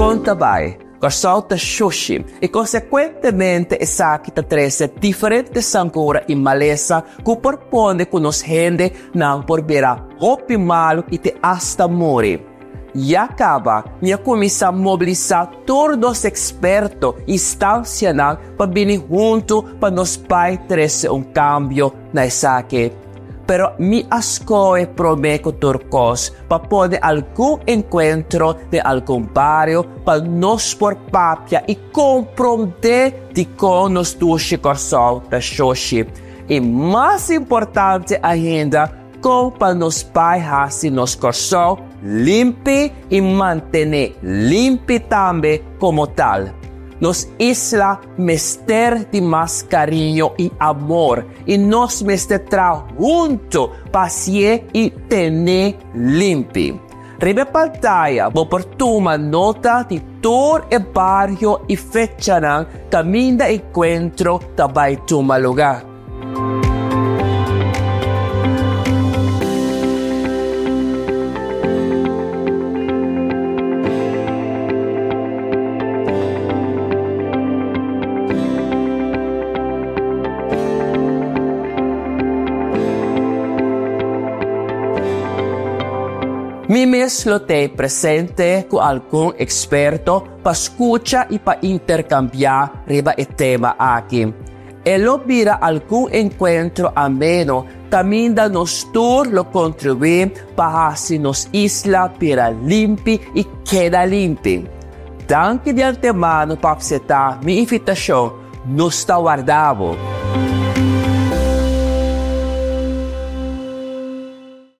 Contabay, Corsalta Sushi e consequentemente essa aqui tá treze diferentes sangura e maleza que propõe que nos rende não por roupa malo e te hasta morrer. E acaba, minha comissão a mobilizar todos os expertos instanciados para vir junto para nos pais trazer um cambio na aqui pero mi ascoe prometo turcos para poder algum encontro de algum barrio para nos por papia e comprometer de com nos duche corsol da xoxi. E mais importante ainda, com para nos pais nos corsol limpe e manter limpe também como tal nos isla mester de más cariño y amor y nos mestetra junto pasie y tener limpi. Ribe pantalla, por nota de todo el barrio y fecha caminho de encontro também toma lugar. Mi mesmo te presente com algum experto para escutar e para intercambiar riba e tema aqui. Elo vira algum encontro ameno, também da nos tour lo contribuir para se nos isla para limpi e queda limpi. Danke de antemano para aceitar minha invitação. Nos está guardado.